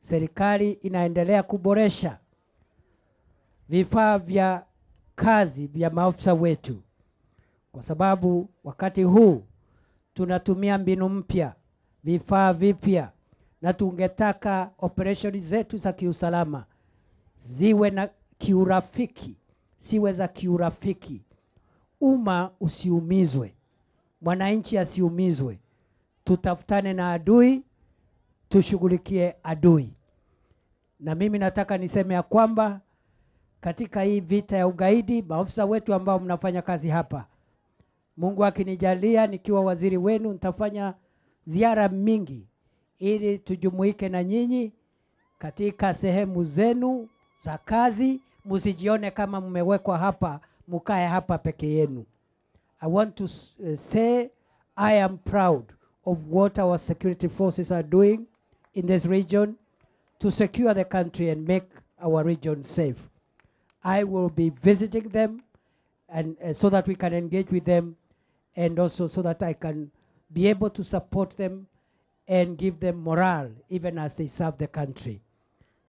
serikali inaendelea kuboresha vifaa vya kazi vya maafisa wetu, kwa sababu wakati huu tunatumia mbinu mpya, vifaa vipya, na tungetaka operesheni zetu za kiusalama ziwe na kiurafiki, siwe za kiurafiki, umma usiumizwe, mwananchi asiumizwe. Tutafutane na adui, tushughulikie adui. Na mimi nataka niseme ya kwamba katika hii vita ya ugaidi, maofisa wetu ambao mnafanya kazi hapa, Mungu akinijalia, nikiwa waziri wenu, nitafanya ziara mingi ili tujumuike na nyinyi katika sehemu zenu za kazi. Msijione kama mmewekwa hapa mukae hapa peke yenu. I want to say I am proud of what our security forces are doing in this region to secure the country and make our region safe. I will be visiting them and uh, so that we can engage with them and also so that I can be able to support them and give them morale even as they serve the country.